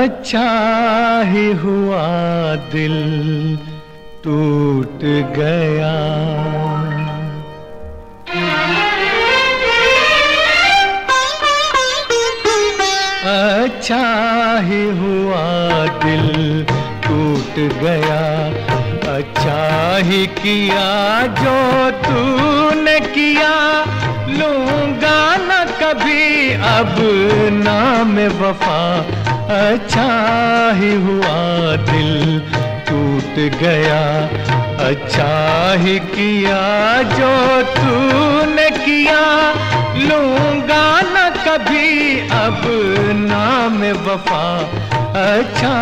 अच्छा ही हुआ दिल टूट गया। अच्छा ही हुआ दिल टूट गया। अच्छा ही किया जो तूने किया। लूँगा न कभी अब नाम वफा। अच्छा ही हुआ दिल टूट गया। अच्छा ही किया जो तूने किया। लूँगा न कभी अब नाम वफा। अच्छा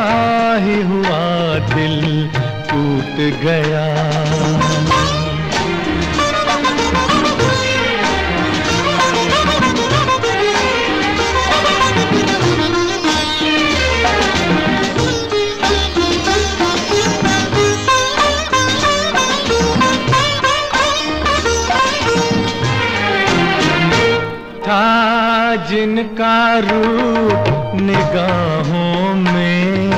ही हुआ दिल टूट गया। था जिनका रूप निगाहों में।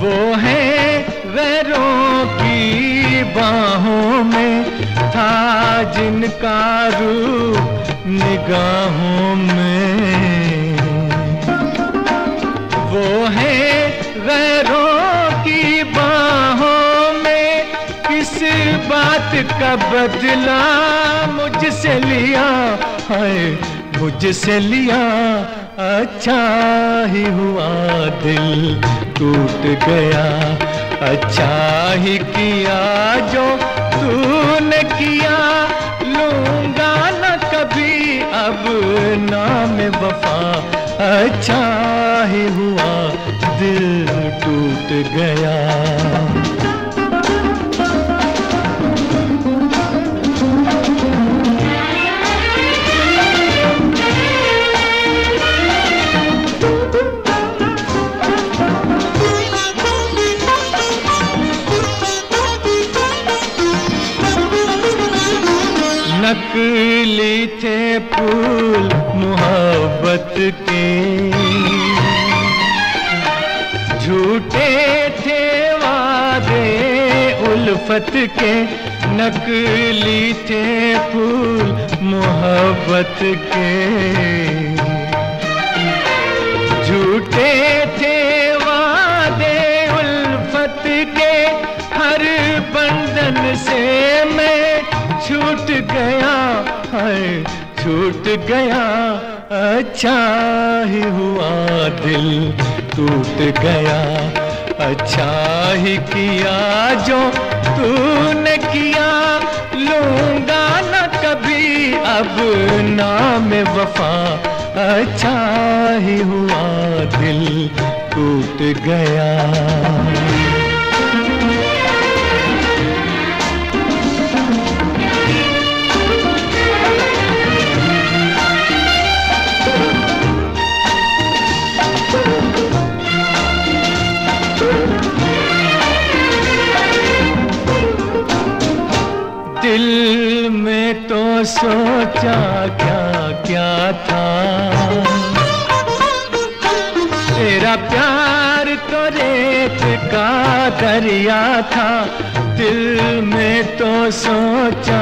वो है वैरों की बाहों में, था जिनका रूप निगाहों में। वो है गैरों की बाहों में, किस बात का बदला मुझसे लिया है, मुझसे लिया अच्छा ही हुआ दिल टूट गया। अच्छा ही किया जो तूने किया, लूँगा न कभी अब नाम वफा। अच्छा ही हुआ दिल टूट गया। नकली थे फूल मोहब्बत के। झूठे थे वादे उल्फत के। नकली थे फूल मोहब्बत के। झूठे थे वादे उल्फत के। हर बंधन से मैं छूट गया है, छूट गया। अच्छा ही हुआ दिल टूट गया। अच्छा ही किया जो तूने किया। लूँगा न कभी अब नाम वफा। अच्छा ही हुआ दिल टूट गया। दिल में तो सोचा क्या क्या था? तेरा प्यार तो रेत का दरिया था। दिल में तो सोचा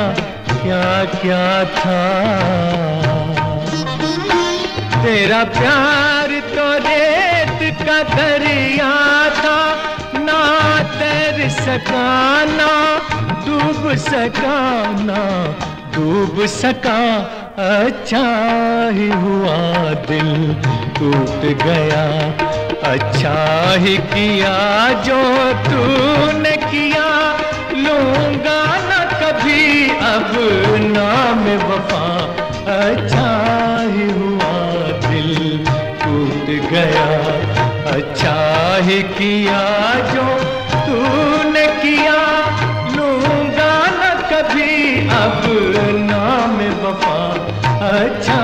क्या क्या था? तेरा प्यार तो रेत का दरिया था। ना तैर सका, ना डूब सका ना, डूब सका। अच्छा ही हुआ दिल टूट गया। अच्छा ही किया जो तूने किया। लूँगा न कभी अब नाम वफा। अच्छा ही हुआ दिल टूट गया। अच्छा ही किया जो तूने किया। अच्छा